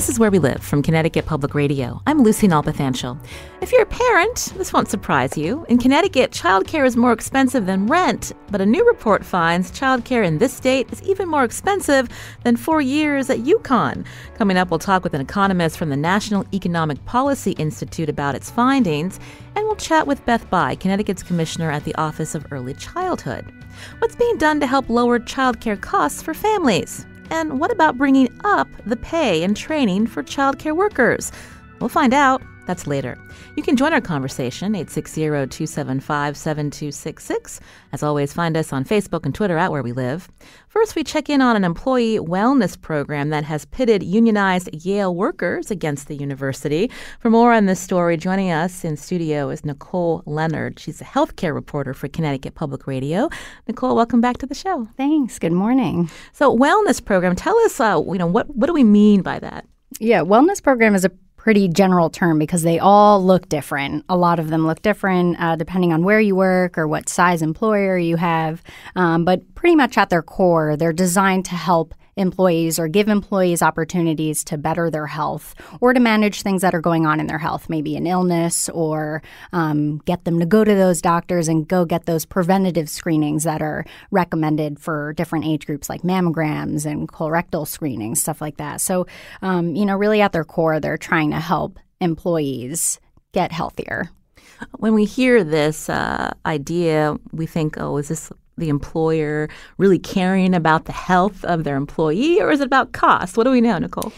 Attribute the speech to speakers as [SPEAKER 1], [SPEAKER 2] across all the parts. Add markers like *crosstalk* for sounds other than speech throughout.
[SPEAKER 1] This is Where We Live from Connecticut Public Radio. I'm Lucy Nalpathanchel. If you're a parent, this won't surprise you. In Connecticut, childcare is more expensive than rent, but a new report finds childcare in this state is even more expensive than four years at UConn. Coming up, we'll talk with an economist from the National Economic Policy Institute about its findings, and we'll chat with Beth Bye, Connecticut's commissioner at the Office of Early Childhood. What's being done to help lower childcare costs for families? And what about bringing up the pay and training for childcare workers? We'll find out. That's later. You can join our conversation, 860 275 7266. As always, find us on Facebook and Twitter at Where We Live. First, we check in on an employee wellness program that has pitted unionized Yale workers against the university. For more on this story, joining us in studio is Nicole Leonard. She's a healthcare reporter for Connecticut Public Radio. Nicole, welcome back to the show.
[SPEAKER 2] Thanks. Good morning.
[SPEAKER 1] So, wellness program. Tell us, uh, you know, what what do we mean by that?
[SPEAKER 2] Yeah, wellness program is a pretty general term because they all look different. A lot of them look different uh, depending on where you work or what size employer you have. Um, but pretty much at their core, they're designed to help employees or give employees opportunities to better their health or to manage things that are going on in their health, maybe an illness, or um, get them to go to those doctors and go get those preventative screenings that are recommended for different age groups, like mammograms and colorectal screenings, stuff like that. So, um, you know, really at their core, they're trying to help employees get healthier.
[SPEAKER 1] When we hear this uh, idea, we think, oh, is this the employer really caring about the health of their employee, or is it about cost? What do we know, Nicole?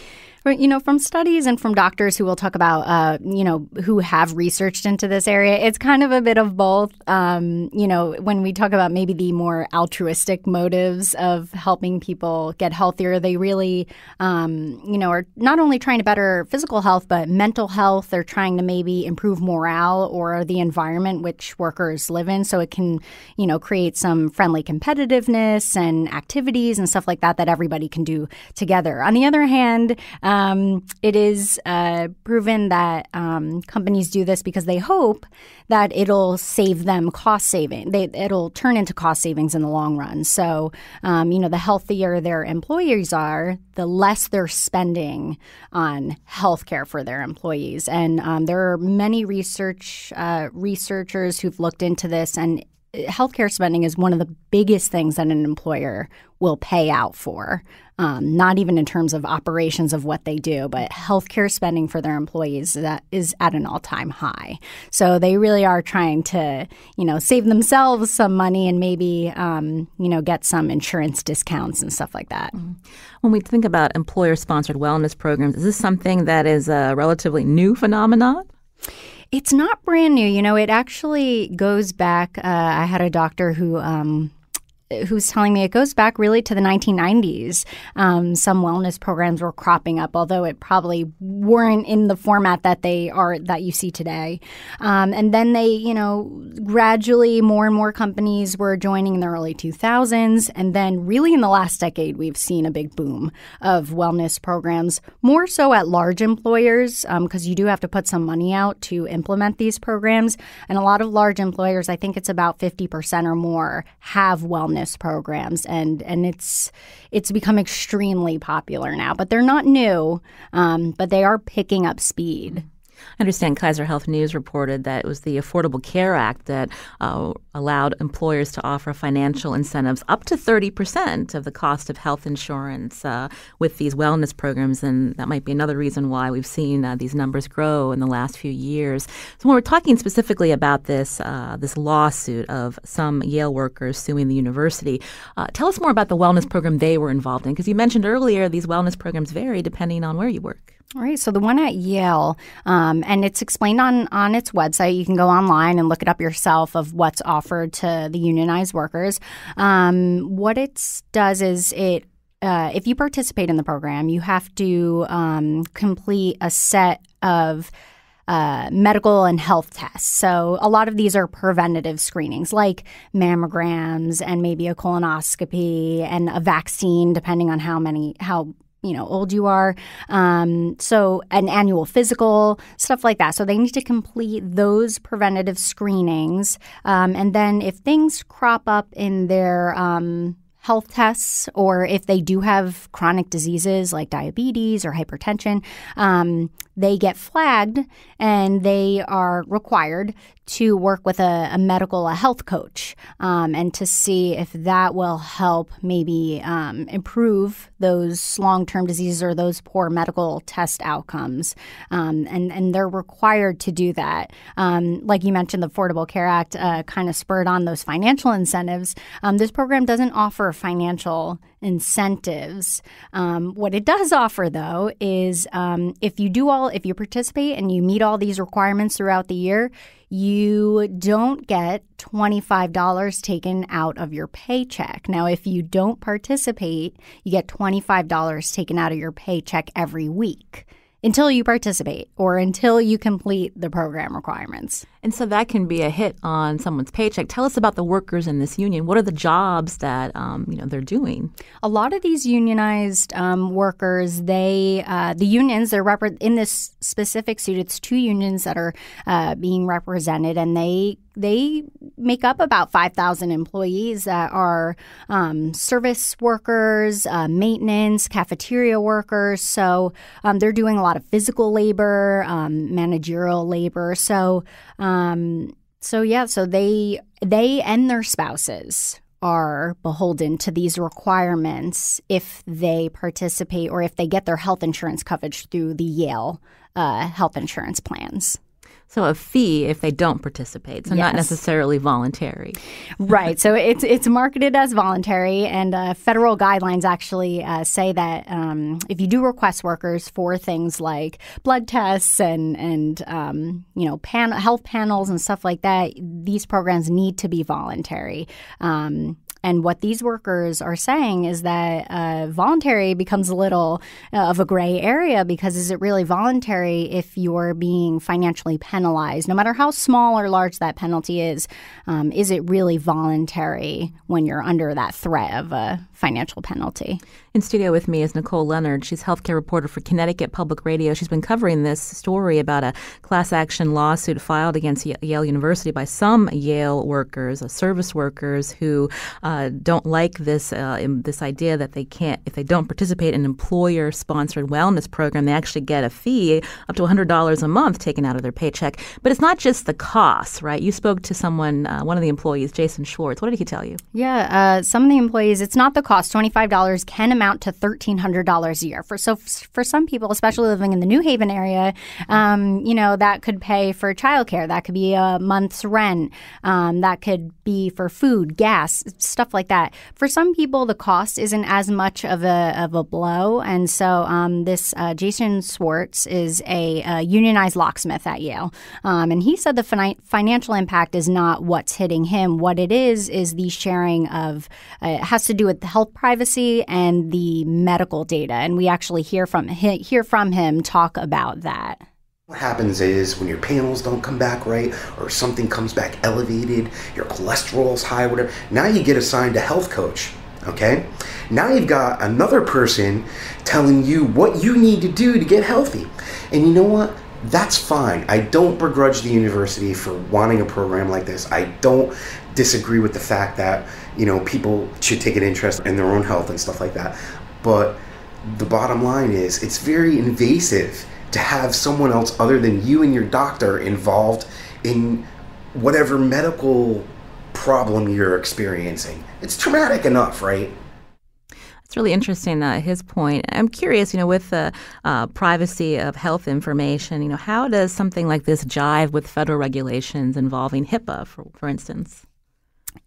[SPEAKER 2] You know, from studies and from doctors who will talk about, uh, you know, who have researched into this area, it's kind of a bit of both. Um, you know, when we talk about maybe the more altruistic motives of helping people get healthier, they really, um, you know, are not only trying to better physical health, but mental health. They're trying to maybe improve morale or the environment which workers live in. So it can, you know, create some friendly competitiveness and activities and stuff like that that everybody can do together. On the other hand, it is uh, proven that um, companies do this because they hope that it'll save them cost saving. They, it'll turn into cost savings in the long run. So, um, you know, the healthier their employees are, the less they're spending on healthcare for their employees. And um, there are many research uh, researchers who've looked into this, and healthcare spending is one of the biggest things that an employer will pay out for. Um, not even in terms of operations of what they do, but healthcare spending for their employees that is at an all-time high. So they really are trying to, you know, save themselves some money and maybe, um, you know, get some insurance discounts and stuff like that. Mm-hmm.
[SPEAKER 1] When we think about employer-sponsored wellness programs, is this something that is a relatively new phenomenon?
[SPEAKER 2] It's not brand new. You know, it actually goes back. Uh, I had a doctor who um, who's telling me it goes back really to the 1990s. Um, some wellness programs were cropping up, although it probably weren't in the format that they are that you see today. Um, and then they, you know, gradually more and more companies were joining in the early 2000s, and then really in the last decade we've seen a big boom of wellness programs, more so at large employers because um, you do have to put some money out to implement these programs, and a lot of large employers, I think it's about 50% or more, have wellness programs, and and it's it's become extremely popular now. But they're not new, um, but they are picking up speed.
[SPEAKER 1] I understand Kaiser Health News reported that it was the Affordable Care Act that uh, allowed employers to offer financial incentives up to 30% of the cost of health insurance uh, with these wellness programs. And that might be another reason why we've seen uh, these numbers grow in the last few years. So when we're talking specifically about this, uh, this lawsuit of some Yale workers suing the university, uh, tell us more about the wellness program they were involved in. Because you mentioned earlier these wellness programs vary depending on where you work.
[SPEAKER 2] All right. So the one at Yale, um, and it's explained on on its website. You can go online and look it up yourself of what's offered to the unionized workers. Um, what it does is it uh, if you participate in the program, you have to um, complete a set of uh, medical and health tests. So a lot of these are preventative screenings, like mammograms and maybe a colonoscopy and a vaccine, depending on how many how you know old you are. Um, so an annual physical stuff like that. So they need to complete those preventative screenings. Um, and then if things crop up in their um, health tests or if they do have chronic diseases like diabetes or hypertension, um, they get flagged and they are required to work with a, a medical, a health coach, um, and to see if that will help maybe um, improve those long term diseases or those poor medical test outcomes. Um, and, and they're required to do that. Um, like you mentioned, the Affordable Care Act uh, kind of spurred on those financial incentives. Um, this program doesn't offer financial incentives. Um, what it does offer, though, is if you do all, if you participate and you meet all these requirements throughout the year, you don't get $25 taken out of your paycheck. Now, if you don't participate, you get $25 taken out of your paycheck every week until you participate or until you complete the program requirements.
[SPEAKER 1] And so that can be a hit on someone's paycheck. Tell us about the workers in this union. What are the jobs that um, you know they're doing?
[SPEAKER 2] A lot of these unionized um, workers, they uh, the unions they're in this specific suit. It's two unions that are uh, being represented, and they they make up about 5,000 employees that are um, service workers, uh, maintenance, cafeteria workers. So um, they're doing a lot of physical labor, um, managerial labor. So um, so yeah, so they they and their spouses are beholden to these requirements if they participate or if they get their health insurance coverage through the Yale uh, health insurance plans.
[SPEAKER 1] So a fee if they don't participate, so yes. not necessarily voluntary.
[SPEAKER 2] right. So *laughs* it's it's marketed as voluntary, and uh, federal guidelines actually uh, say that um, if you do request workers for things like blood tests and and um, you know pan- health panels and stuff like that, these programs need to be voluntary. Um, and what these workers are saying is that uh, voluntary becomes a little uh, of a gray area because is it really voluntary if you're being financially penalized, no matter how small or large that penalty is? Um, is it really voluntary when you're under that threat of a financial penalty?
[SPEAKER 1] In studio with me is Nicole Leonard. She's healthcare reporter for Connecticut Public Radio. She's been covering this story about a class action lawsuit filed against Yale University by some Yale workers, uh, service workers, who uh, don't like this uh, this idea that they can't, if they don't participate in an employer-sponsored wellness program, they actually get a fee up to $100 a month taken out of their paycheck. But it's not just the costs, right? You spoke to someone, uh, one of the employees, Jason Schwartz. What did he tell you?
[SPEAKER 2] Yeah, uh, some of the employees, it's not the cost. $25 can amount to $1,300 a year. For so for some people, especially living in the New Haven area, um, you know that could pay for childcare. That could be a month's rent. Um, that could be for food, gas, stuff like that. For some people, the cost isn't as much of a of a blow, and so um, this uh, Jason Schwartz is a, a, unionized locksmith at Yale, um, and he said the fin- financial impact is not what's hitting him. What it is is the sharing of uh, it has to do with the health privacy and the medical data, and we actually hear from hear from him talk about that.
[SPEAKER 3] What happens is when your panels don't come back right, or something comes back elevated, your cholesterol's high, whatever. Now you get assigned a health coach. Okay, now you've got another person telling you what you need to do to get healthy, and you know what? That's fine. I don't begrudge the university for wanting a program like this. I don't disagree with the fact that you know people should take an interest in their own health and stuff like that. But the bottom line is it's very invasive to have someone else other than you and your doctor involved in whatever medical problem you're experiencing. It's traumatic enough, right?
[SPEAKER 1] It's really interesting, uh, his point. I'm curious, you know, with the uh, privacy of health information, you know, how does something like this jive with federal regulations involving HIPAA, for, for instance?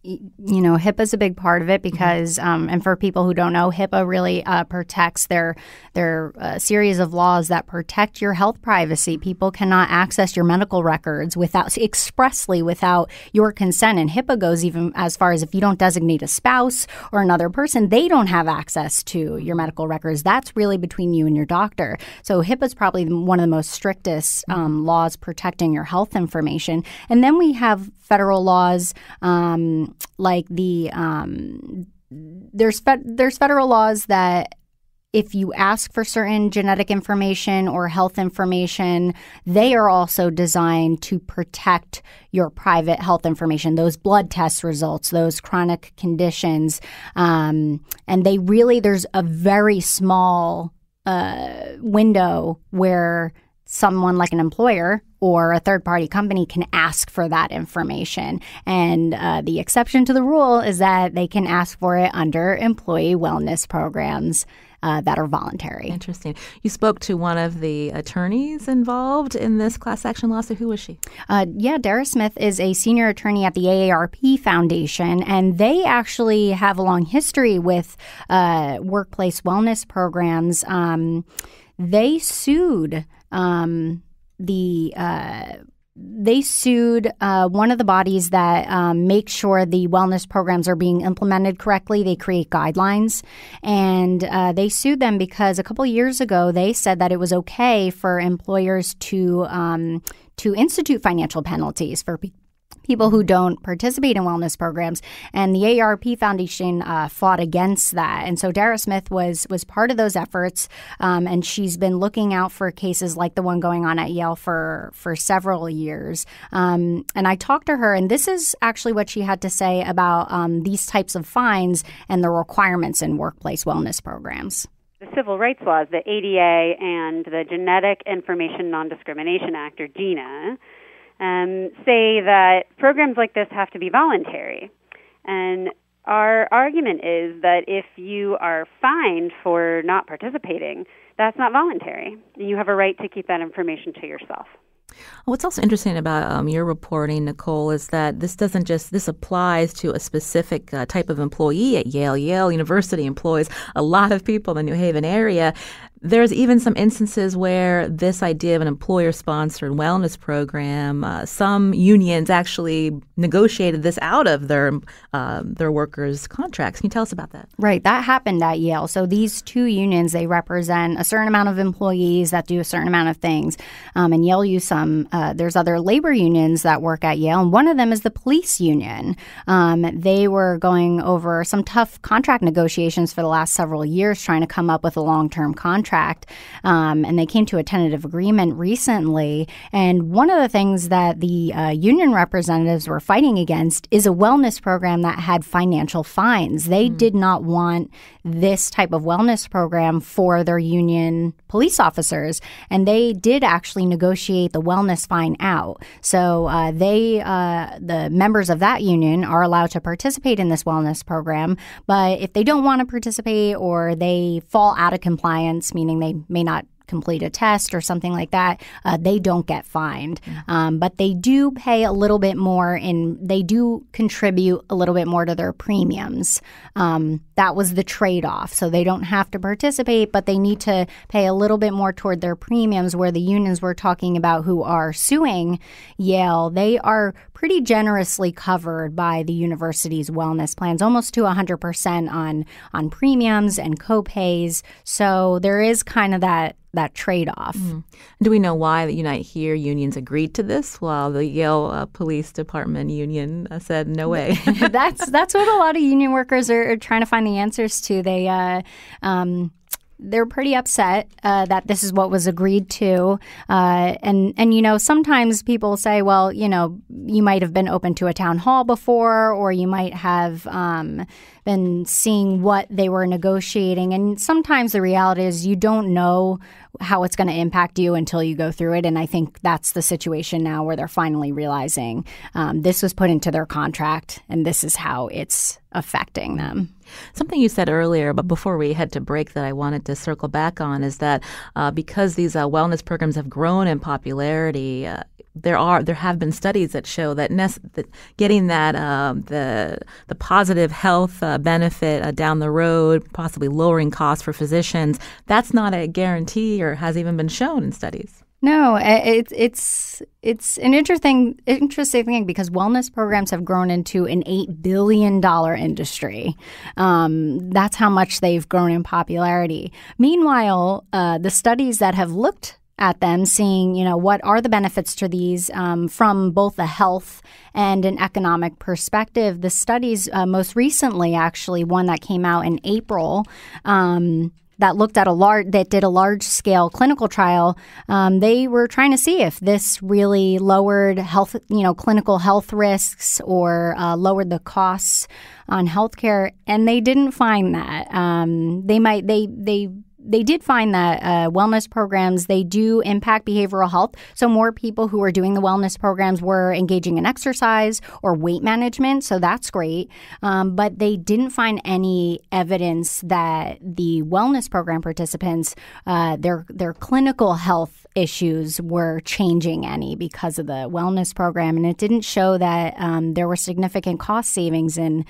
[SPEAKER 2] You know, HIPAA is a big part of it mm-hmm. because, um, and for people who don't know, HIPAA really uh, protects their their uh, series of laws that protect your health privacy. People cannot access your medical records without expressly without your consent, and HIPAA goes even as far as if you don't designate a spouse or another person, they don't have access to your medical records. That's really between you and your doctor. So HIPAA is probably one of the most strictest um, laws protecting your health information, and then we have federal laws. Um, like the um, there's fe- there's federal laws that if you ask for certain genetic information or health information, they are also designed to protect your private health information, those blood test results, those chronic conditions. Um, and they really, there's a very small uh, window where someone like an employer or a third party company can ask for that information. And uh, the exception to the rule is that they can ask for it under employee wellness programs uh, that are voluntary.
[SPEAKER 1] Interesting. You spoke to one of the attorneys involved in this class action lawsuit. Who was she?
[SPEAKER 2] Uh, yeah, Dara Smith is a senior attorney at the AARP Foundation, and they actually have a long history with uh, workplace wellness programs. Um, they sued um, the uh, they sued uh, one of the bodies that um, make sure the wellness programs are being implemented correctly. They create guidelines, and uh, they sued them because a couple years ago they said that it was okay for employers to um, to institute financial penalties for people who don't participate in wellness programs. And the ARP Foundation uh, fought against that. And so Dara Smith was was part of those efforts, um, and she's been looking out for cases like the one going on at Yale for for several years. Um, and I talked to her, and this is actually what she had to say about um, these types of fines and the requirements in workplace wellness programs
[SPEAKER 4] the civil rights laws, the ADA and the Genetic Information Non Discrimination Act, or GINA, um, say that programs like this have to be voluntary. And our argument is that if you are fined for not participating, that's not voluntary. You have a right to keep that information to yourself.
[SPEAKER 1] What's also interesting about um, your reporting, Nicole, is that this doesn't just this applies to a specific uh, type of employee at Yale. Yale University employs a lot of people in the New Haven area. There's even some instances where this idea of an employer sponsored wellness program, uh, some unions actually negotiated this out of their uh, their workers' contracts. Can you tell us about that?
[SPEAKER 2] Right, that happened at Yale. So these two unions they represent a certain amount of employees that do a certain amount of things, um, and Yale used some. Uh, there's other labor unions that work at Yale, and one of them is the police union. Um, they were going over some tough contract negotiations for the last several years, trying to come up with a long term contract contract. Um, and they came to a tentative agreement recently. And one of the things that the uh, union representatives were fighting against is a wellness program that had financial fines. They mm. did not want this type of wellness program for their union police officers. And they did actually negotiate the wellness fine out. So uh, they, uh, the members of that union, are allowed to participate in this wellness program. But if they don't want to participate or they fall out of compliance, meaning they may not complete a test or something like that, uh, they don't get fined. Um, but they do pay a little bit more and they do contribute a little bit more to their premiums. Um, that was the trade off. So they don't have to participate, but they need to pay a little bit more toward their premiums. Where the unions we're talking about who are suing Yale, they are pretty generously covered by the university's wellness plans, almost to 100% on, on premiums and copays. So there is kind of that that trade off. Mm.
[SPEAKER 1] Do we know why the Unite Here unions agreed to this, while the Yale uh, Police Department union uh, said no way? *laughs*
[SPEAKER 2] that's that's what a lot of union workers are, are trying to find the answers to. They uh, um, they're pretty upset uh, that this is what was agreed to, uh, and and you know sometimes people say, well, you know, you might have been open to a town hall before, or you might have um, been seeing what they were negotiating, and sometimes the reality is you don't know how it's going to impact you until you go through it, and I think that's the situation now where they're finally realizing um, this was put into their contract, and this is how it's affecting them.
[SPEAKER 1] Something you said earlier, but before we head to break, that I wanted to circle back on is that uh, because these uh, wellness programs have grown in popularity, uh, there are there have been studies that show that, that getting that um, the the positive health benefit uh, down the road, possibly lowering costs for physicians, that's not a guarantee or has even been shown in studies.
[SPEAKER 2] No, it's it's it's an interesting interesting thing because wellness programs have grown into an eight billion dollar industry. Um, that's how much they've grown in popularity. Meanwhile, uh, the studies that have looked at them, seeing you know what are the benefits to these um, from both a health and an economic perspective. The studies uh, most recently, actually, one that came out in April. Um, that looked at a large that did a large scale clinical trial. Um, they were trying to see if this really lowered health, you know, clinical health risks or uh, lowered the costs on healthcare, and they didn't find that. Um, they might they they they did find that uh, wellness programs they do impact behavioral health. So more people who are doing the wellness programs were engaging in exercise or weight management. So that's great. Um, but they didn't find any evidence that the wellness program participants uh, their their clinical health issues were changing any because of the wellness program, and it didn't show that um, there were significant cost savings in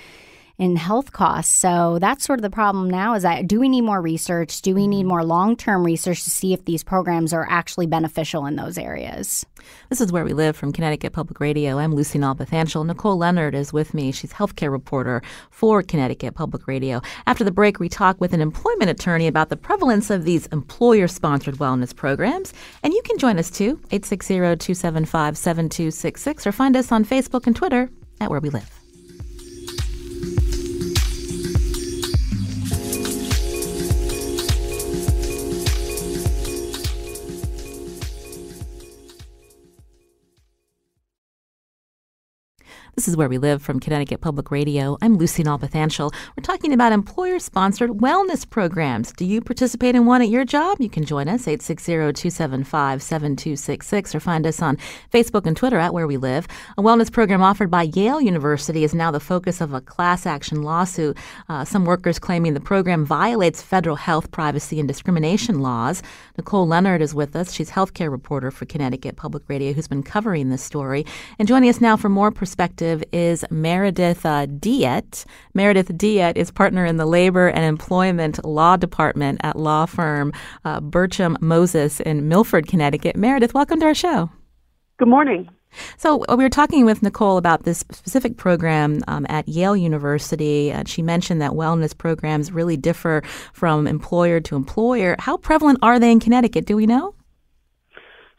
[SPEAKER 2] in health costs. So that's sort of the problem now is that do we need more research? Do we need mm-hmm. more long term research to see if these programs are actually beneficial in those areas?
[SPEAKER 1] This is Where We Live from Connecticut Public Radio. I'm Lucy Nalpathanchel. Nicole Leonard is with me. She's healthcare reporter for Connecticut Public Radio. After the break, we talk with an employment attorney about the prevalence of these employer sponsored wellness programs. And you can join us too, 860 275 7266, or find us on Facebook and Twitter at Where We Live. This is Where We Live from Connecticut Public Radio. I'm Lucy Nalpathanchel. We're talking about employer sponsored wellness programs. Do you participate in one at your job? You can join us, 860 275 7266, or find us on Facebook and Twitter at Where We Live. A wellness program offered by Yale University is now the focus of a class action lawsuit. Uh, some workers claiming the program violates federal health, privacy, and discrimination laws. Nicole Leonard is with us. She's healthcare reporter for Connecticut Public Radio who's been covering this story. And joining us now for more perspective is Meredith uh, Diette. Meredith Diette is partner in the Labor and Employment Law Department at law firm uh, Berchem Moses in Milford, Connecticut. Meredith, welcome to our show.
[SPEAKER 5] Good morning.
[SPEAKER 1] So uh, we were talking with Nicole about this specific program um, at Yale University. Uh, she mentioned that wellness programs really differ from employer to employer. How prevalent are they in Connecticut? Do we know?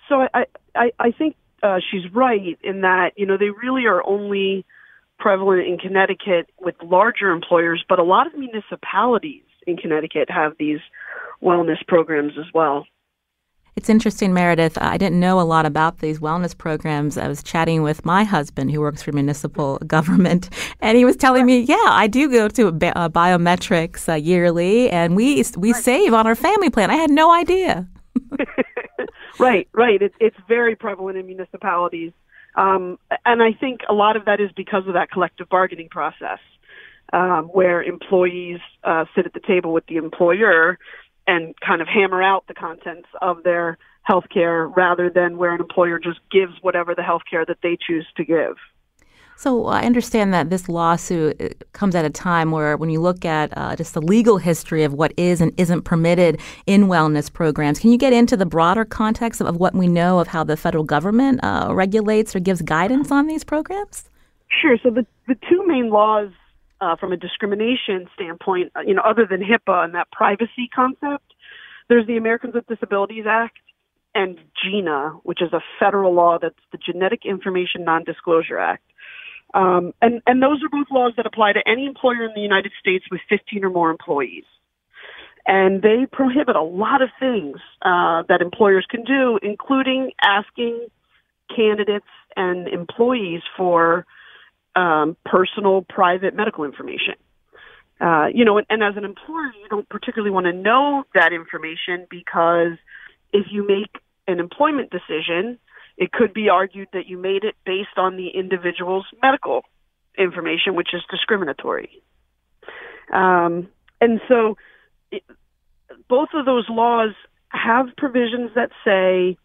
[SPEAKER 5] So I, I, I think uh, she's right in that you know they really are only prevalent in Connecticut with larger employers, but a lot of municipalities in Connecticut have these wellness programs as well.
[SPEAKER 1] It's interesting, Meredith. I didn't know a lot about these wellness programs. I was chatting with my husband, who works for municipal *laughs* government, and he was telling me, "Yeah, I do go to uh, biometrics uh, yearly, and we we save on our family plan." I had no idea. *laughs*
[SPEAKER 5] Right, right. It, it's very prevalent in municipalities. Um, and I think a lot of that is because of that collective bargaining process, um, where employees uh, sit at the table with the employer and kind of hammer out the contents of their health care rather than where an employer just gives whatever the health care that they choose to give.
[SPEAKER 1] So I understand that this lawsuit uh, comes at a time where, when you look at uh, just the legal history of what is and isn't permitted in wellness programs, can you get into the broader context of, of what we know of how the federal government uh, regulates or gives guidance on these programs?
[SPEAKER 5] Sure. So the the two main laws uh, from a discrimination standpoint, uh, you know, other than HIPAA and that privacy concept, there's the Americans with Disabilities Act and GINA, which is a federal law that's the Genetic Information Non-Disclosure Act. Um, and, and those are both laws that apply to any employer in the United States with 15 or more employees. And they prohibit a lot of things uh, that employers can do, including asking candidates and employees for um, personal, private medical information. Uh, you know, and, and as an employer, you don't particularly want to know that information because if you make an employment decision it could be argued that you made it based on the individual's medical information, which is discriminatory. Um, and so it, both of those laws have provisions that say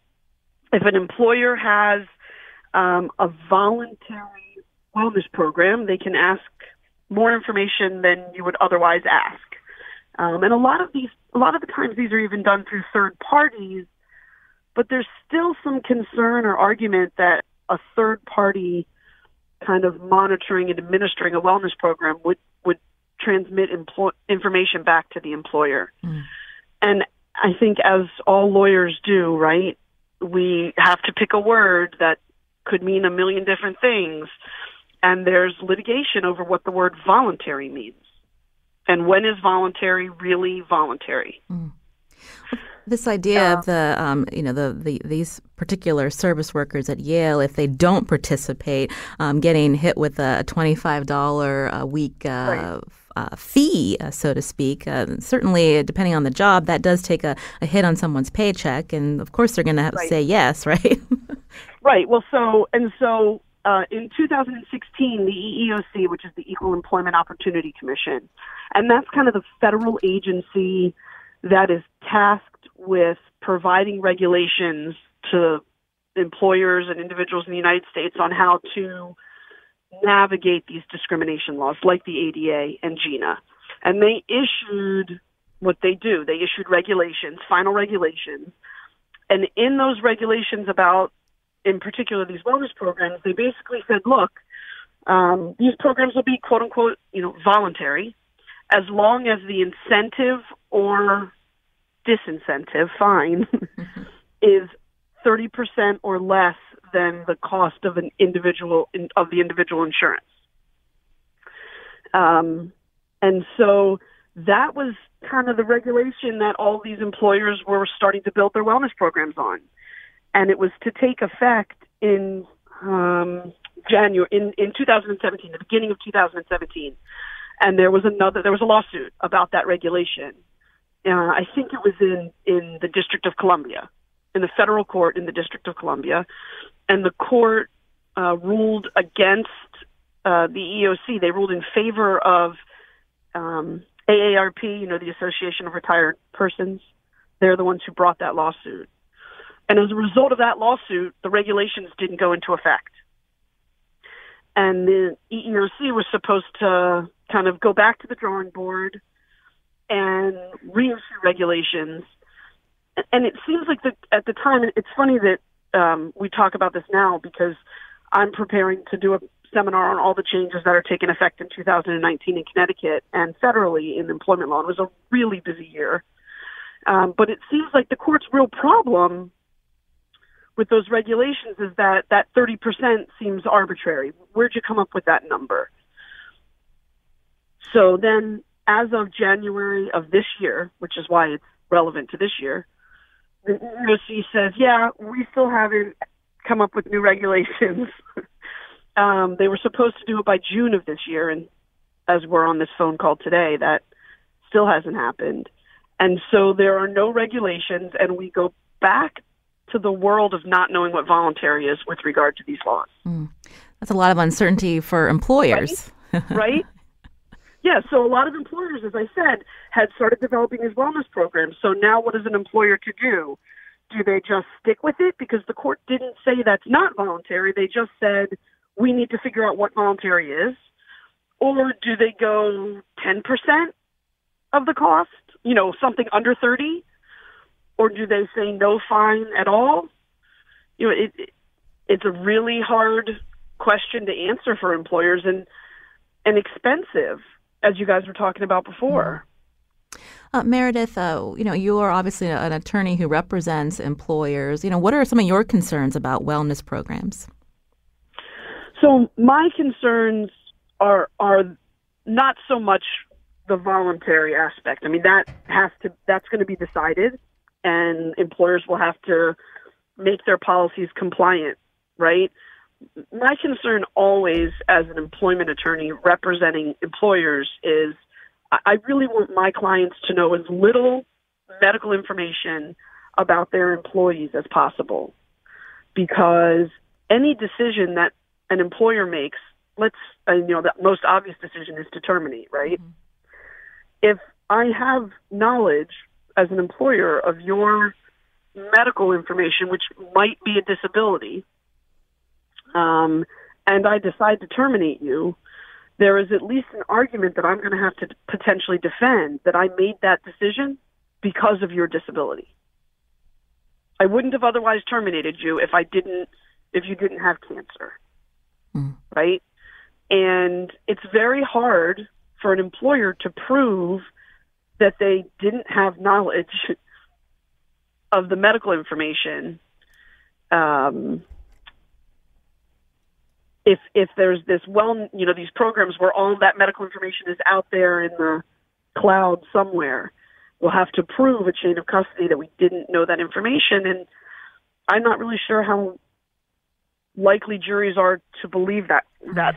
[SPEAKER 5] if an employer has um, a voluntary wellness program, they can ask more information than you would otherwise ask. Um, and a lot of these, a lot of the times, these are even done through third parties but there's still some concern or argument that a third party kind of monitoring and administering a wellness program would would transmit information back to the employer. Mm. And I think as all lawyers do, right? We have to pick a word that could mean a million different things and there's litigation over what the word voluntary means. and when is voluntary really voluntary.
[SPEAKER 1] Mm. This idea of the, um, you know, the, the these particular service workers at Yale, if they don't participate, um, getting hit with a twenty-five dollar a week uh, right. uh, fee, uh, so to speak. Uh, certainly, depending on the job, that does take a, a hit on someone's paycheck, and of course, they're going to have right. To say yes, *laughs* right?
[SPEAKER 5] right. Well, so and so uh, in 2016, the EEOC, which is the Equal Employment Opportunity Commission, and that's kind of the federal agency that is tasked with providing regulations to employers and individuals in the United States on how to navigate these discrimination laws like the ADA and GINA. And they issued what they do. They issued regulations, final regulations. And in those regulations about, in particular, these wellness programs, they basically said, look, um, these programs will be quote unquote, you know, voluntary as long as the incentive or disincentive fine *laughs* is 30% or less than the cost of an individual of the individual insurance. Um, and so that was kind of the regulation that all these employers were starting to build their wellness programs on. And it was to take effect in um, January in, in 2017, the beginning of 2017. And there was another there was a lawsuit about that regulation uh, I think it was in in the District of Columbia, in the federal court in the District of Columbia, and the court uh, ruled against uh, the EEOC. They ruled in favor of um, AARP, you know, the Association of Retired Persons. They're the ones who brought that lawsuit. And as a result of that lawsuit, the regulations didn't go into effect. And the EEOC was supposed to kind of go back to the drawing board and reissue regulations. And it seems like the, at the time, it's funny that um, we talk about this now because I'm preparing to do a seminar on all the changes that are taking effect in 2019 in Connecticut and federally in employment law. It was a really busy year. Um, but it seems like the court's real problem with those regulations is that that 30% seems arbitrary. Where'd you come up with that number? So then as of January of this year, which is why it's relevant to this year, the EEOC says, yeah, we still haven't come up with new regulations. *laughs* um, they were supposed to do it by June of this year, and as we're on this phone call today, that still hasn't happened. And so there are no regulations, and we go back to the world of not knowing what voluntary is with regard to these laws. Mm.
[SPEAKER 1] That's a lot of uncertainty for employers.
[SPEAKER 5] Right? right? Yeah, so a lot of employers, as I said, had started developing these wellness programs. So now what is an employer to do? Do they just stick with it? Because the court didn't say that's not voluntary. They just said, we need to figure out what voluntary is. Or do they go 10% of the cost? You know, something under 30? Or do they say no fine at all? You know, it, it's a really hard question to answer for employers and and expensive as you guys were talking about before.
[SPEAKER 1] Uh, Meredith, uh, you know, you are obviously an attorney who represents employers. You know, what are some of your concerns about wellness programs?
[SPEAKER 5] So my concerns are are not so much the voluntary aspect. I mean, that has to that's going to be decided, and employers will have to make their policies compliant, right? My concern always as an employment attorney representing employers is I really want my clients to know as little medical information about their employees as possible because any decision that an employer makes let's uh, you know the most obvious decision is to terminate right mm-hmm. if i have knowledge as an employer of your medical information which might be a disability um, and I decide to terminate you, there is at least an argument that I'm going to have to potentially defend that I made that decision because of your disability. I wouldn't have otherwise terminated you if I didn't if you didn't have cancer. Mm. Right? And it's very hard for an employer to prove that they didn't have knowledge *laughs* of the medical information um, if if there's this well you know these programs where all that medical information is out there in the cloud somewhere. We'll have to prove a chain of custody that we didn't know that information. And I'm not really sure how likely juries are to believe that that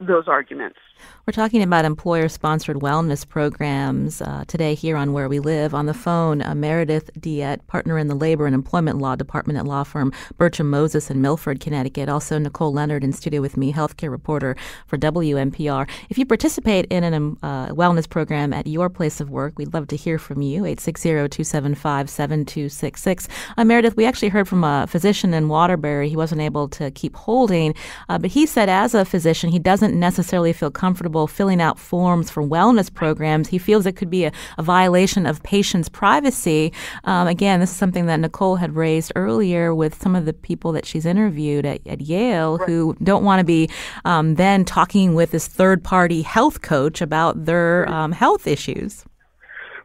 [SPEAKER 5] those arguments.
[SPEAKER 1] We're talking about employer sponsored wellness programs uh, today here on Where We Live. On the phone, uh, Meredith Diette, partner in the Labor and Employment Law Department at law firm Berchem Moses in Milford, Connecticut. Also, Nicole Leonard in studio with me, healthcare reporter for WNPR. If you participate in a um, uh, wellness program at your place of work, we'd love to hear from you. 860 275 7266. Uh, Meredith, we actually heard from a physician in Waterbury. He wasn't able to keep holding, uh, but he said as a physician, he doesn't necessarily feel comfortable filling out forms for wellness programs. He feels it could be a, a violation of patients' privacy. Um, again, this is something that Nicole had raised earlier with some of the people that she's interviewed at, at Yale right. who don't want to be um, then talking with this third party health coach about their um, health issues.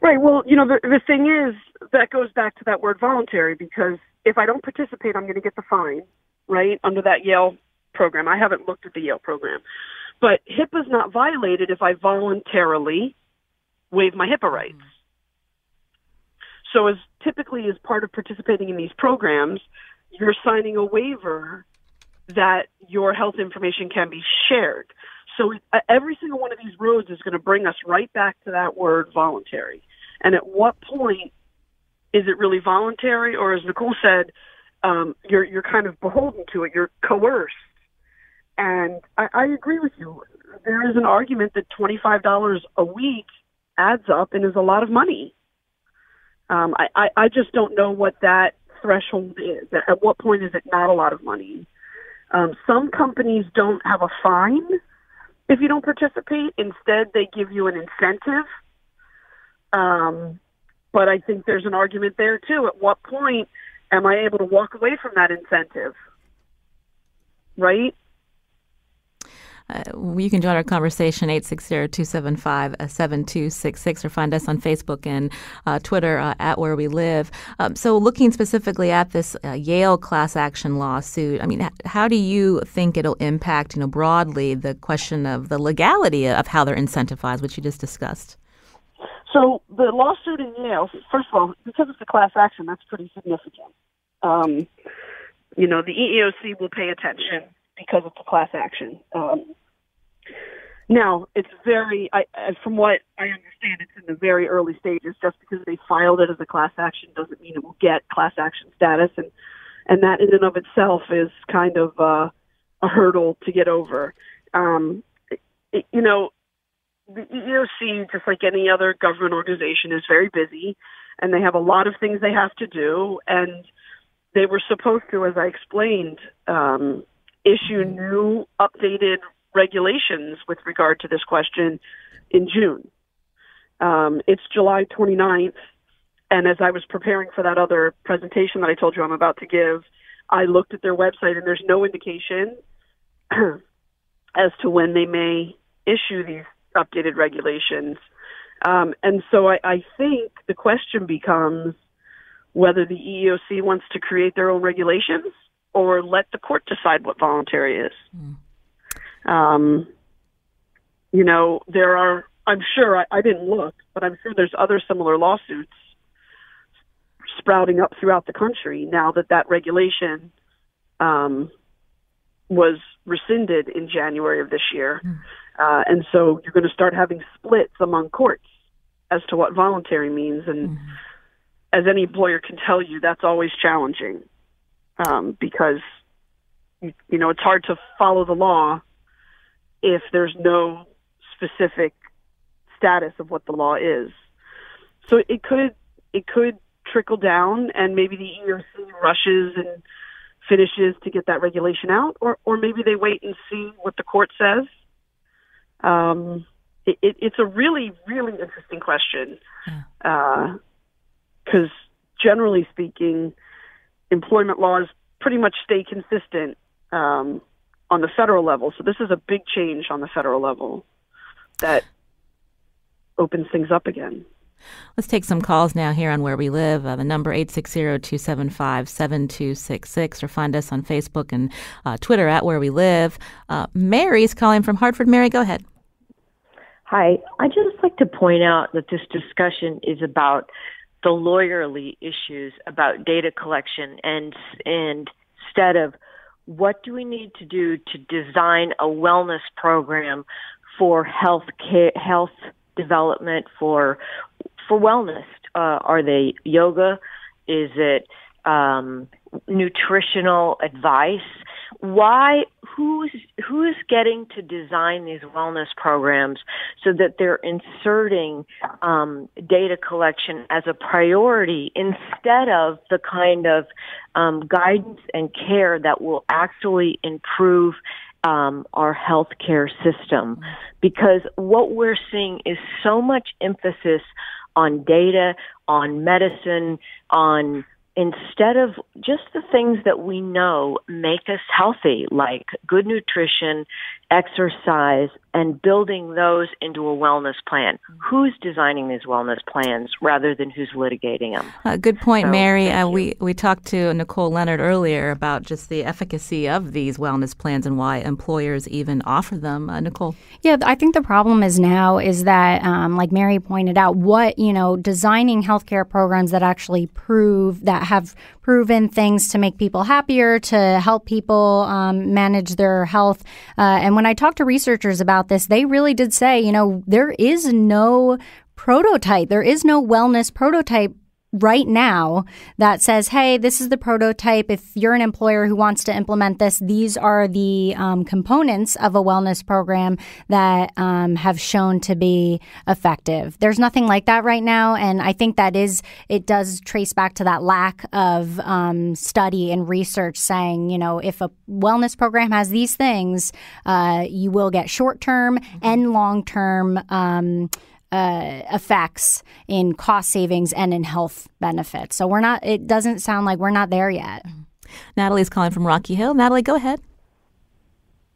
[SPEAKER 5] Right. Well, you know, the, the thing is, that goes back to that word voluntary because if I don't participate, I'm going to get the fine, right, under that Yale program. I haven't looked at the Yale program. But HIPAA's not violated if I voluntarily waive my HIPAA rights. So as typically as part of participating in these programs, you're signing a waiver that your health information can be shared. So uh, every single one of these roads is going to bring us right back to that word voluntary. And at what point is it really voluntary, or as Nicole said, um, you're you're kind of beholden to it. You're coerced and I, I agree with you. There is an argument that $25 a week adds up and is a lot of money. Um, I, I, I just don't know what that threshold is. At what point is it not a lot of money? Um, some companies don't have a fine if you don't participate. Instead, they give you an incentive. Um, but I think there's an argument there too. At what point am I able to walk away from that incentive? Right?
[SPEAKER 1] Uh, you can join our conversation 860-275-7266 or find us on Facebook and uh, Twitter uh, at Where We Live. Um, so looking specifically at this uh, Yale class action lawsuit, I mean, how do you think it'll impact, you know, broadly the question of the legality of how they're incentivized, which you just discussed?
[SPEAKER 5] So the lawsuit in Yale, first of all, because it's a class action, that's pretty significant. Um, you know, the EEOC will pay attention because it's a class action. Um, now, it's very, I, from what I understand, it's in the very early stages. Just because they filed it as a class action doesn't mean it will get class action status, and and that in and of itself is kind of uh, a hurdle to get over. Um, it, you know, the EEOC, just like any other government organization, is very busy, and they have a lot of things they have to do, and they were supposed to, as I explained, um, issue new updated regulations with regard to this question in June. Um, it's July 29th, and as I was preparing for that other presentation that I told you I'm about to give, I looked at their website, and there's no indication *clears throat* as to when they may issue these updated regulations. Um, and so I, I think the question becomes whether the EEOC wants to create their own regulations or let the court decide what voluntary is. Mm. Um, you know, there are, I'm sure, I, I didn't look, but I'm sure there's other similar lawsuits sprouting up throughout the country now that that regulation um, was rescinded in January of this year. Mm. Uh, and so you're going to start having splits among courts as to what voluntary means. And mm. as any employer can tell you, that's always challenging um, because, you know, it's hard to follow the law if there's no specific status of what the law is. So it could it could trickle down, and maybe the EEOC rushes and finishes to get that regulation out, or or maybe they wait and see what the court says. Um, it, it, it's a really really interesting question because uh, generally speaking, employment laws pretty much stay consistent um, on the federal level. So this is a big change on the federal level that opens things up again.
[SPEAKER 1] Let's take some calls now here on Where We Live. Uh, the number 860-275-7266 or find us on Facebook and uh, Twitter at Where We Live. Uh, Mary's calling from Hartford. Mary, go ahead.
[SPEAKER 6] Hi. I just like to point out that this discussion is about the lawyerly issues about data collection and and instead of what do we need to do to design a wellness program for health care, health development for for wellness? Uh, are they yoga? Is it um, nutritional advice? Why? Who's who's getting to design these wellness programs so that they're inserting um, data collection as a priority instead of the kind of um, guidance and care that will actually improve um, our healthcare system? Because what we're seeing is so much emphasis on data, on medicine, on instead of just the things that we know make us healthy, like good nutrition, exercise, and building those into a wellness plan. Who's designing these wellness plans rather than who's litigating them?
[SPEAKER 1] Uh, good point,
[SPEAKER 6] So,
[SPEAKER 1] Mary. Uh, we we talked to Nicole Leonard earlier about just the efficacy of these wellness plans and why employers even offer them. Uh, Nicole.
[SPEAKER 2] Yeah, I think the problem is now is that, um, like Mary pointed out, what you know, designing healthcare programs that actually prove that have proven things to make people happier, to help people um, manage their health. Uh, and when I talked to researchers about this, they really did say, you know, there is no prototype, there is no wellness prototype right now that says, hey, this is the prototype. If you're an employer who wants to implement this, these are the um, components of a wellness program that um, have shown to be effective. There's nothing like that right now. And I think that is, it does trace back to that lack of um, study and research saying, you know, if a wellness program has these things, uh, you will get short term and long term. Uh, effects in cost savings and in health benefits. So we're not. It doesn't sound like we're not there yet.
[SPEAKER 1] Natalie's calling from Rocky Hill. Natalie, go ahead.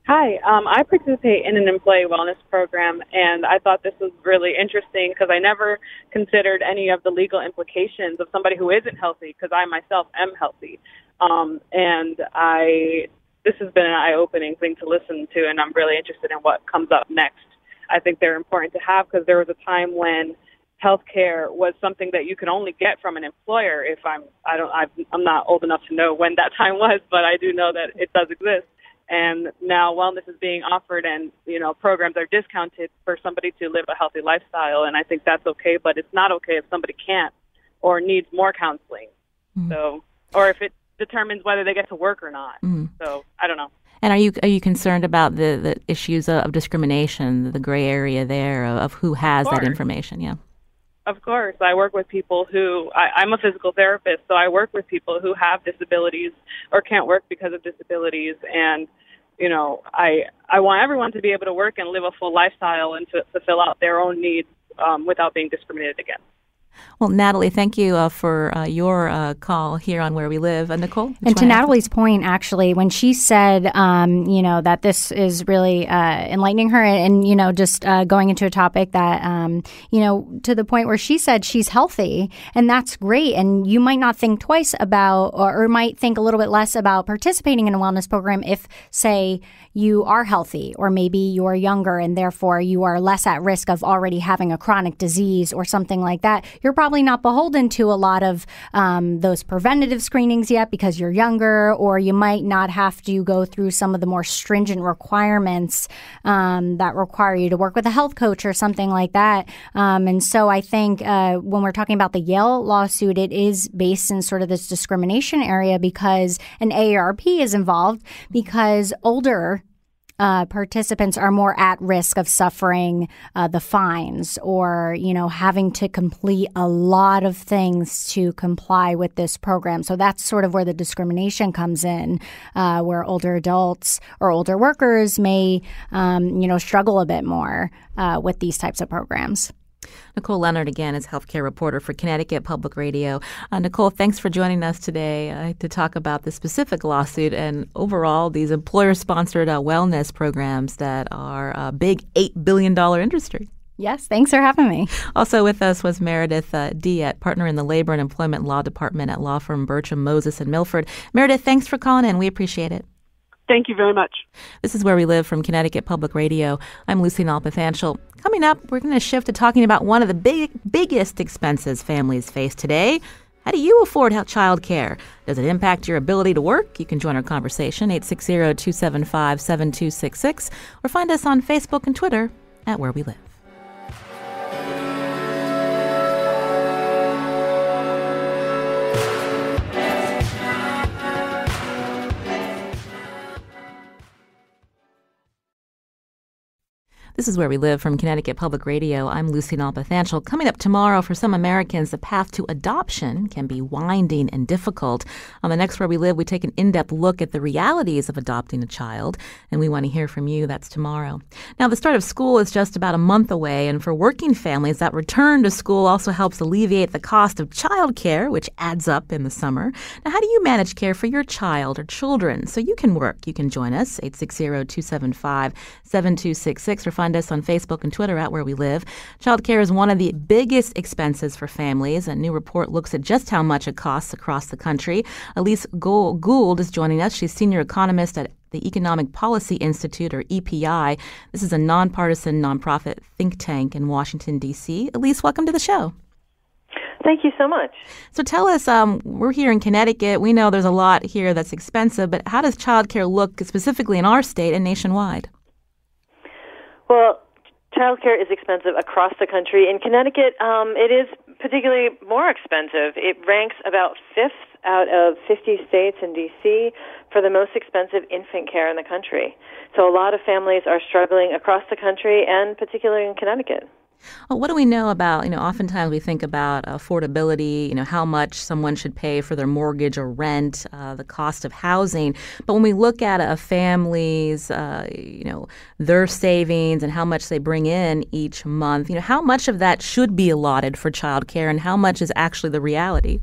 [SPEAKER 7] Hi, um, I participate in an employee wellness program, and I thought this was really interesting because I never considered any of the legal implications of somebody who isn't healthy because I myself am healthy. Um, and I, this has been an eye-opening thing to listen to, and I'm really interested in what comes up next. I think they're important to have because there was a time when healthcare was something that you could only get from an employer. If I'm, I don't, I've, I'm not old enough to know when that *laughs* time was, but I do know that it does exist. And now wellness is being offered, and you know programs are discounted for somebody to live a healthy lifestyle. And I think that's okay, but it's not okay if somebody can't or needs more counseling. So, or if it determines whether they get to work or not. mhm So I don't know.
[SPEAKER 1] And are you are you concerned about the, the issues of, of discrimination, the gray area there of, of who has that information? Yeah.
[SPEAKER 7] Of course, I work with people who I, I'm a physical therapist, so I work with people who have disabilities or can't work because of disabilities, and you know, I I want everyone to be able to work and live a full lifestyle and to fulfill out their own needs um, without being discriminated against.
[SPEAKER 1] Well, Natalie, thank you uh, for uh, your uh, call here on Where We Live. Uh, Nicole?
[SPEAKER 2] And to Natalie's point, actually, when she said, um, you know, that this is really uh, enlightening her, and you know, just uh, going into a topic that, um, you know, to the point where she said she's healthy, and that's great, and you might not think twice about, or, or might think a little bit less about participating in a wellness program if, say, you are healthy, or maybe you're younger, and therefore you are less at risk of already having a chronic disease or something like that. You're probably not beholden to a lot of um, those preventative screenings yet because you're younger, or you might not have to go through some of the more stringent requirements um, that require you to work with a health coach or something like that. Um, and so I think uh, when we're talking about the Yale lawsuit, it is based in sort of this discrimination area because an AARP is involved because older uh, participants are more at risk of suffering uh, the fines or you know having to complete a lot of things to comply with this program. So that's sort of where the discrimination comes in uh, where older adults or older workers may um, you know struggle a bit more uh, with these types of programs
[SPEAKER 1] Nicole Leonard again is healthcare reporter for Connecticut Public Radio. Uh, Nicole, thanks for joining us today uh, to talk about the specific lawsuit and overall these employer-sponsored uh, wellness programs that are a big eight billion dollar industry.
[SPEAKER 2] yes thanks for having me
[SPEAKER 1] Also with us was Meredith uh, Diette, partner in the Labor and Employment Law Department at law firm Berchem Moses and Milford. Meredith, thanks for calling in. We appreciate it.
[SPEAKER 5] Thank you very much.
[SPEAKER 1] This is Where We Live from Connecticut Public Radio. I'm Lucy Nalpathanchel. Coming up, we're going to shift to talking about one of the big, biggest expenses families face today. How do you afford child care? Does it impact your ability to work? You can join our conversation, 860-275-7266, or find us on Facebook and Twitter at Where We Live. This is Where We Live from Connecticut Public Radio. I'm Lucy Nalpathanchel. Coming up tomorrow, for some Americans, the path to adoption can be winding and difficult. On the next Where We Live, we take an in depth look at the realities of adopting a child, and we want to hear from you. That's tomorrow. Now, the start of school is just about a month away, and for working families, that return to school also helps alleviate the cost of childcare, which adds up in the summer. Now, how do you manage care for your child or children so you can work? You can join us, 860 275 7266, or find find us on Facebook and Twitter at Where We Live. Childcare is one of the biggest expenses for families. A new report looks at just how much it costs across the country. Elise Gould is joining us. She's senior economist at the Economic Policy Institute, or EPI. This is a nonpartisan nonprofit think tank in Washington, D.C. Elise, welcome to the show.
[SPEAKER 8] Thank you so much.
[SPEAKER 1] So tell us, um, we're here in Connecticut. We know there's a lot here that's expensive, but how does childcare look specifically in our state and nationwide?
[SPEAKER 8] Well, childcare is expensive across the country. In Connecticut, um, it is particularly more expensive. It ranks about fifth out of 50 states and D.C. for the most expensive infant care in the country. So a lot of families are struggling across the country and particularly in Connecticut.
[SPEAKER 1] Well, what do we know about, you know, oftentimes we think about affordability, you know, how much someone should pay for their mortgage or rent, uh, the cost of housing. But when we look at a family's, uh, you know, their savings and how much they bring in each month, you know, how much of that should be allotted for child care and how much is actually the reality?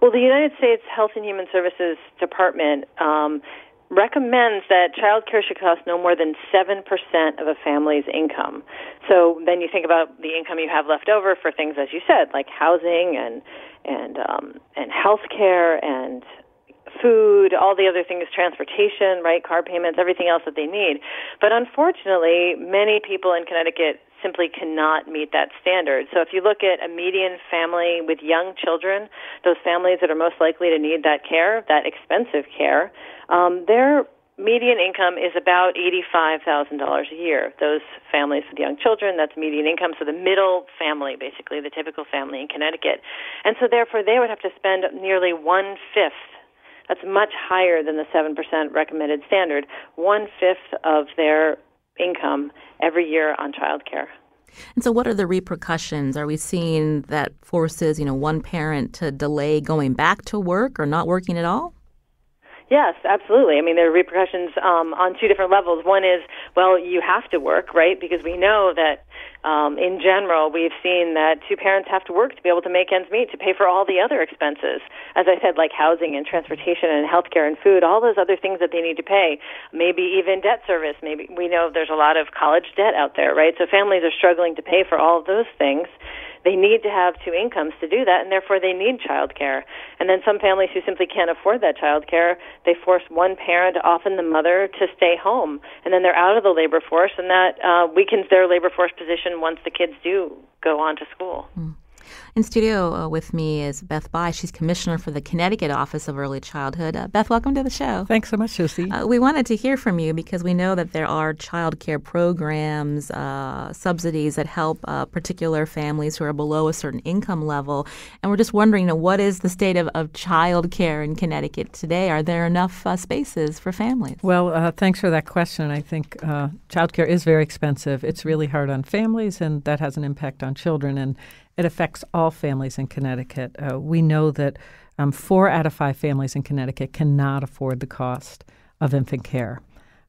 [SPEAKER 8] Well, the United States Health and Human Services Department um, recommends that child care should cost no more than 7% of a family's income. So then you think about the income you have left over for things, as you said, like housing and, and, um, and health care and food, all the other things, transportation, right, car payments, everything else that they need. But unfortunately, many people in Connecticut simply cannot meet that standard. So if you look at a median family with young children, those families that are most likely to need that care, that expensive care, um, their median income is about $85,000 a year. Those families with young children, that's median income. So the middle family, basically, the typical family in Connecticut. And so therefore they would have to spend nearly one fifth that's much higher than the 7% recommended standard, one fifth of their income every year on child care.
[SPEAKER 1] And so, what are the repercussions? Are we seeing that forces, you know, one parent to delay going back to work or not working at all?
[SPEAKER 8] Yes, absolutely. I mean, there are repercussions um, on two different levels. One is, well, you have to work, right? Because we know that um, in general, we've seen that two parents have to work to be able to make ends meet, to pay for all the other expenses. As I said, like housing and transportation and healthcare and food, all those other things that they need to pay. Maybe even debt service. Maybe we know there's a lot of college debt out there, right? So families are struggling to pay for all of those things they need to have two incomes to do that, and therefore they need child care. And then some families who simply can't afford that child care, they force one parent, often the mother, to stay home, and then they're out of the labor force, and that uh, weakens their labor force position once the kids do go on to school.
[SPEAKER 1] Mm. In studio uh, with me is Beth Bye. She's commissioner for the Connecticut Office of Early Childhood. Uh, Beth, welcome to the show.
[SPEAKER 9] Thanks so much, Lucy.
[SPEAKER 1] Uh, we wanted to hear from you because we know that there are child care programs, uh, subsidies that help uh, particular families who are below a certain income level. And we're just wondering, you know, what is the state of, of child care in Connecticut today? Are there enough uh, spaces for families?
[SPEAKER 9] Well, thanks for that question. I think child care is very expensive. It's really hard on families, and that has an impact on children. And it affects all families in Connecticut. Uh, we know that um, four out of five families in Connecticut cannot afford the cost of infant care.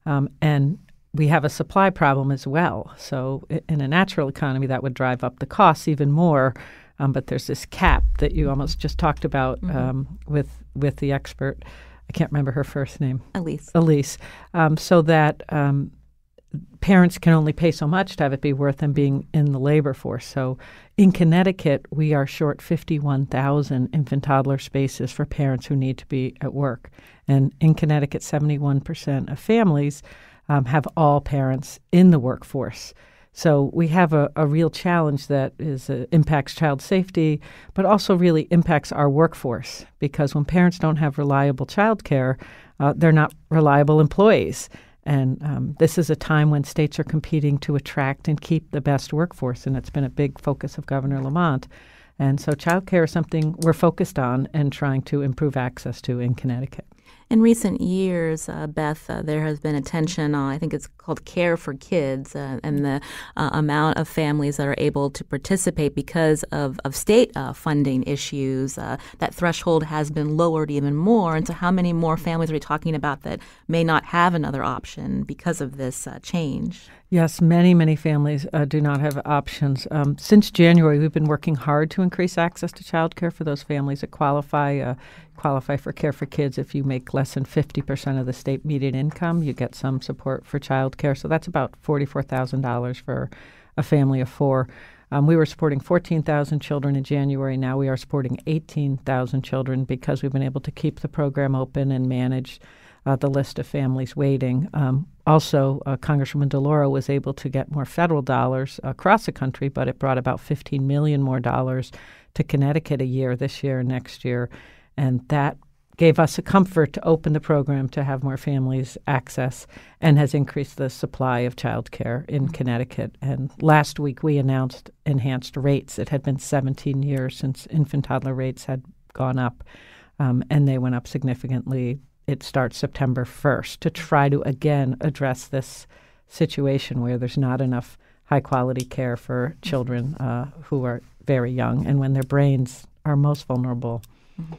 [SPEAKER 9] Um, and we have a supply problem as well. So, in a natural economy, that would drive up the costs even more. Um, but there's this cap that you almost just talked about mm-hmm. Um, with with the expert. I can't remember her first name.
[SPEAKER 1] Elise.
[SPEAKER 9] Elise. Um, so that um, parents can only pay so much to have it be worth them being in the labor force. So in Connecticut, we are short 51,000 infant toddler spaces for parents who need to be at work. And in Connecticut, 71% of families um, have all parents in the workforce. So we have a, a real challenge that is uh, impacts child safety, but also really impacts our workforce because when parents don't have reliable child care, uh, they're not reliable employees. And um, this is a time when states are competing to attract and keep the best workforce, and it's been a big focus of Governor Lamont. And so, childcare is something we're focused on and trying to improve access to in Connecticut.
[SPEAKER 1] In recent years, uh, Beth, uh, there has been attention on, I think it's called Care for Kids, uh, and the uh, amount of families that are able to participate because of, of state uh, funding issues. Uh, that threshold has been lowered even more. And so, how many more families are we talking about that may not have another option because of this change?
[SPEAKER 9] Yes, many, many families uh, do not have options. Um, since January, we've been working hard to increase access to child care for those families that qualify. Uh, qualify for Care for Kids if you make less than 50% of the state median income. You get some support for child care. So that's about $44,000 for a family of four. Um, we were supporting 14,000 children in January. Now we are supporting 18,000 children because we've been able to keep the program open and manage uh, the list of families waiting. Um, also, uh, Congresswoman DeLauro was able to get more federal dollars across the country, but it brought about 15 million more dollars to Connecticut a year this year and next year, and that gave us a comfort to open the program to have more families access and has increased the supply of child care in Connecticut. And last week we announced enhanced rates. It had been 17 years since infant toddler rates had gone up, um, and they went up significantly it starts September 1st to try to again address this situation where there's not enough high quality care for children uh, who are very young and when their brains are most vulnerable.
[SPEAKER 1] Mm-hmm.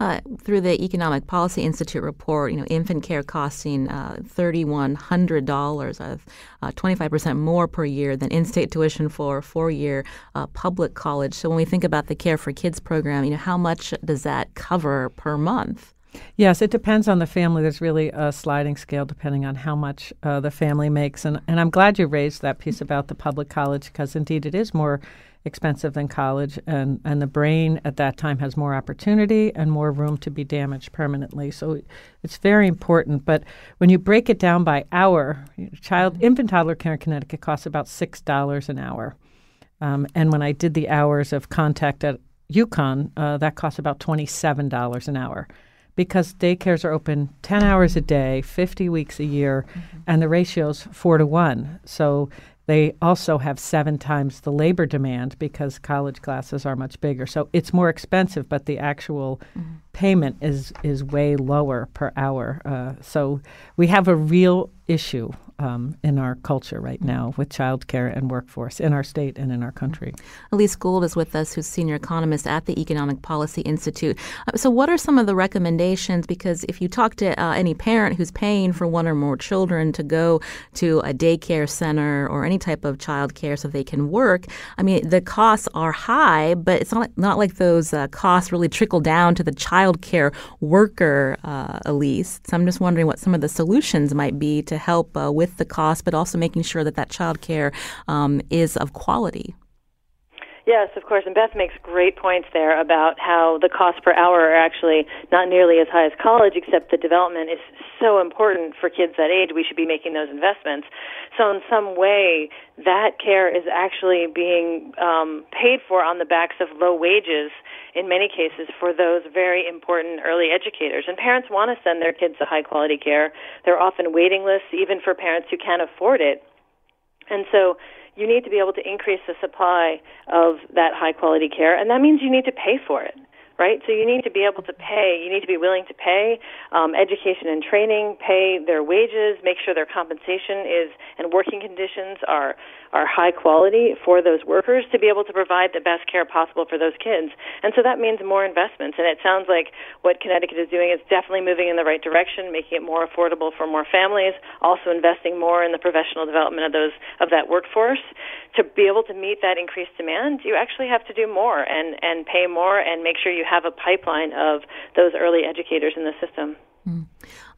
[SPEAKER 1] Uh, through the Economic Policy Institute report, you know, infant care costing uh, $3,100, uh, 25% more per year than in-state tuition for a four-year uh, public college. So when we think about the Care for Kids program, you know, how much does that cover per month?
[SPEAKER 9] Yes, it depends on the family. There's really a sliding scale depending on how much uh, the family makes. And, and I'm glad you raised that piece about the public college because indeed it is more expensive than college. And, and the brain at that time has more opportunity and more room to be damaged permanently. So it's very important. But when you break it down by hour, child infant toddler care in Connecticut costs about $6 an hour. Um, and when I did the hours of contact at UConn, uh, that costs about $27 an hour because daycares are open 10 hours a day, 50 weeks a year, mm-hmm. and the ratio is four to one. So they also have seven times the labor demand because college classes are much bigger. So it's more expensive, but the actual mm-hmm. payment is, is way lower per hour. Uh, so we have a real issue um, in our culture right now with childcare and workforce in our state and in our country.
[SPEAKER 1] Elise Gould is with us, who's senior economist at the Economic Policy Institute. Uh, so, what are some of the recommendations? Because if you talk to uh, any parent who's paying for one or more children to go to a daycare center or any type of childcare so they can work, I mean, the costs are high, but it's not not like those uh, costs really trickle down to the childcare worker, uh, Elise. So, I'm just wondering what some of the solutions might be to help uh, with the cost, but also making sure that that child care um, is of quality.
[SPEAKER 8] Yes, of course. And Beth makes great points there about how the cost per hour are actually not nearly as high as college, except the development is so important for kids that age. We should be making those investments. So, in some way, that care is actually being um, paid for on the backs of low wages in many cases for those very important early educators. And parents want to send their kids to high quality care. There are often waiting lists, even for parents who can't afford it. And so, you need to be able to increase the supply of that high quality care, and that means you need to pay for it right? So you need to be able to pay. You need to be willing to pay um, education and training, pay their wages, make sure their compensation is and working conditions are are high quality for those workers to be able to provide the best care possible for those kids. And so that means more investments. And it sounds like what Connecticut is doing is definitely moving in the right direction, making it more affordable for more families, also investing more in the professional development of those of that workforce. To be able to meet that increased demand, you actually have to do more and and pay more and make sure you have a pipeline of those early educators in the system.
[SPEAKER 1] Mm.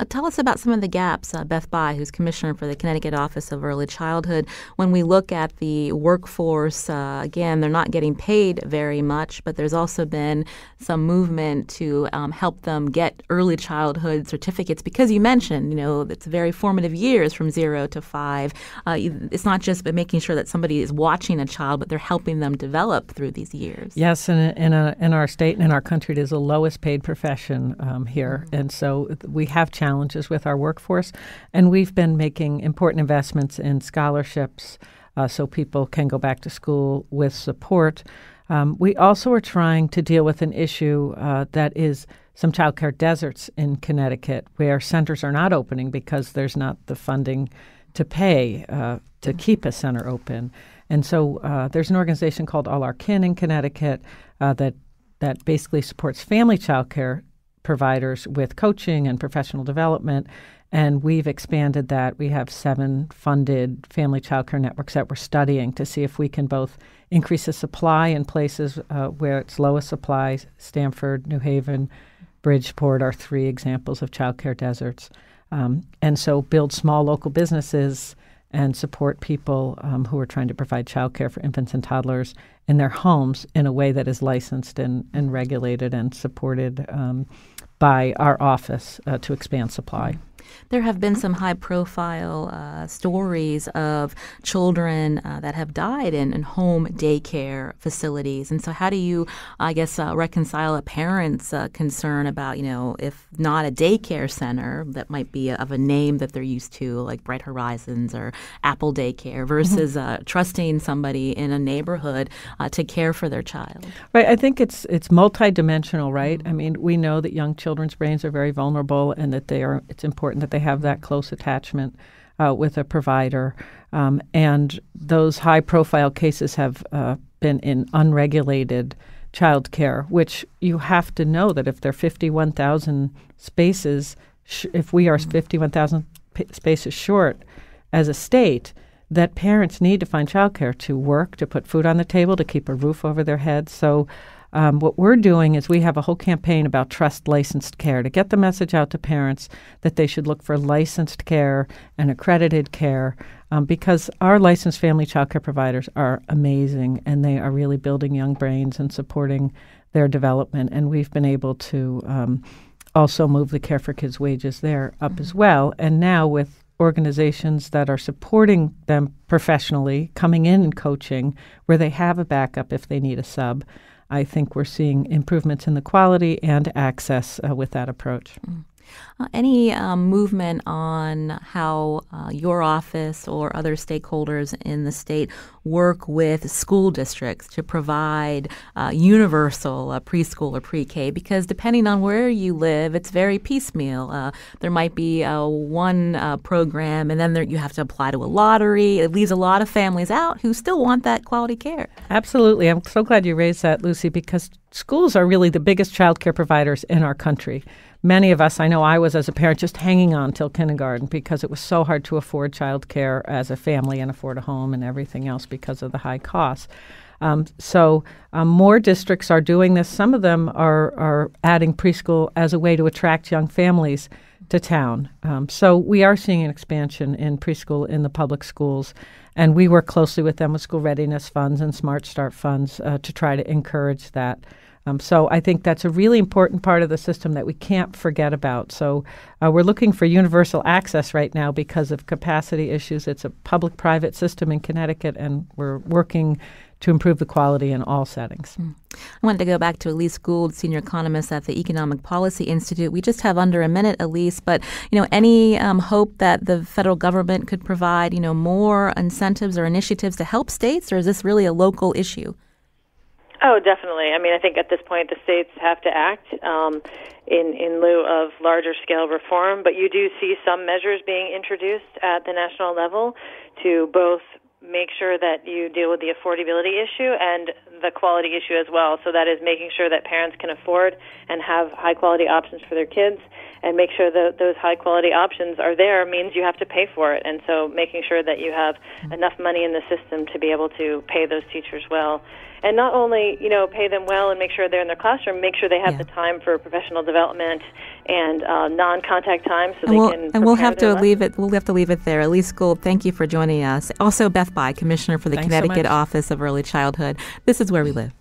[SPEAKER 1] Uh, tell us about some of the gaps, uh, Beth Bye, who's commissioner for the Connecticut Office of Early Childhood. When we look at the workforce, uh, again, they're not getting paid very much, but there's also been some movement to um, help them get early childhood certificates because you mentioned, you know, it's very formative years from zero to five. Uh, it's not just making sure that somebody is watching a child, but they're helping them develop through these years.
[SPEAKER 9] Yes, and in, a, in our state and in our country, it is the lowest paid profession um, here, mm-hmm. and so we have challenges with our workforce. And we've been making important investments in scholarships uh, so people can go back to school with support. Um, we also are trying to deal with an issue uh, that is some childcare deserts in Connecticut where centers are not opening because there's not the funding to pay uh, to keep a center open. And so uh, there's an organization called All Our Kin in Connecticut uh, that that basically supports family childcare providers with coaching and professional development. And we've expanded that. We have seven funded family childcare networks that we're studying to see if we can both increase the supply in places uh, where it's lowest supply. Stamford, New Haven, Bridgeport are three examples of childcare deserts. Um, and so build small local businesses and support people um, who are trying to provide childcare for infants and toddlers in their homes in a way that is licensed and, and regulated and supported um, by our office uh, to expand supply.
[SPEAKER 1] There have been some high profile uh, stories of children uh, that have died in, in, home daycare facilities. And so, how do you, I guess, uh, reconcile a parent's uh, concern about, you know, if not a daycare center that might be of a name that they're used to, like Bright Horizons or Apple Daycare, versus mm-hmm. trusting somebody in a neighborhood uh, to care for their child?
[SPEAKER 9] Right. I think it's it's multidimensional, right? Mm-hmm. I mean, we know that young children's brains are very vulnerable and that they are, it's important that they have that close attachment uh, with a provider. Um, and those high profile cases have uh, been in unregulated child care, which you have to know that if there are 51,000 spaces, sh- if we are mm-hmm. 51,000 p- spaces short as a state, that parents need to find childcare to work, to put food on the table, to keep a roof over their heads. So um, what we're doing is we have a whole campaign about trust licensed care to get the message out to parents that they should look for licensed care and accredited care um, because our licensed family child care providers are amazing and they are really building young brains and supporting their development. And we've been able to um, also move the Care for Kids wages there up mm-hmm. as well. And now with organizations that are supporting them professionally, coming in and coaching, where they have a backup if they need a sub. I think we're seeing improvements in the quality and access uh, with that approach. Mm.
[SPEAKER 1] Uh, any um, movement on how uh, your office or other stakeholders in the state work with school districts to provide uh, universal uh, preschool or pre K? Because depending on where you live, it's very piecemeal. Uh, there might be uh, one program, and then there, you have to apply to a lottery. It leaves a lot of families out who still want that quality care.
[SPEAKER 9] Absolutely. I'm so glad you raised that, Lucy, because schools are really the biggest child care providers in our country many of us, I know I was as a parent, just hanging on till kindergarten because it was so hard to afford childcare as a family and afford a home and everything else because of the high costs. Um, so um, more districts are doing this. Some of them are are adding preschool as a way to attract young families to town. Um, so we are seeing an expansion in preschool in the public schools, and we work closely with them with school readiness funds and Smart Start funds uh, to try to encourage that. Um, so I think that's a really important part of the system that we can't forget about. So uh, we're looking for universal access right now because of capacity issues. It's a public-private system in Connecticut, and we're working to improve the quality in all settings. Mm.
[SPEAKER 1] I wanted to go back to Elise Gould, senior economist at the Economic Policy Institute. We just have under a minute, Elise, but you know, any um, hope that the federal government could provide, you know, more incentives or initiatives to help states, or is this really a local issue?
[SPEAKER 8] Oh, definitely. I mean, I think at this point the states have to act um, in in lieu of larger scale reform, but you do see some measures being introduced at the national level to both make sure that you deal with the affordability issue and the quality issue as well. So that is making sure that parents can afford and have high quality options for their kids and make sure that those high quality options are there means you have to pay for it. And so making sure that you have enough money in the system to be able to pay those teachers well and not only you know pay them well and make sure they're in their classroom, make sure they have
[SPEAKER 1] Yeah.
[SPEAKER 8] the time for professional development and uh, non-contact time, so
[SPEAKER 1] And
[SPEAKER 8] they
[SPEAKER 1] we'll,
[SPEAKER 8] can.
[SPEAKER 1] and we'll have to
[SPEAKER 8] their
[SPEAKER 1] leave it. We'll have to leave it there. Elise Gould, thank you for joining us. Also, Beth Bye, Commissioner for the
[SPEAKER 9] Thanks
[SPEAKER 1] Connecticut
[SPEAKER 9] much.
[SPEAKER 1] Office of Early Childhood. This is where we live.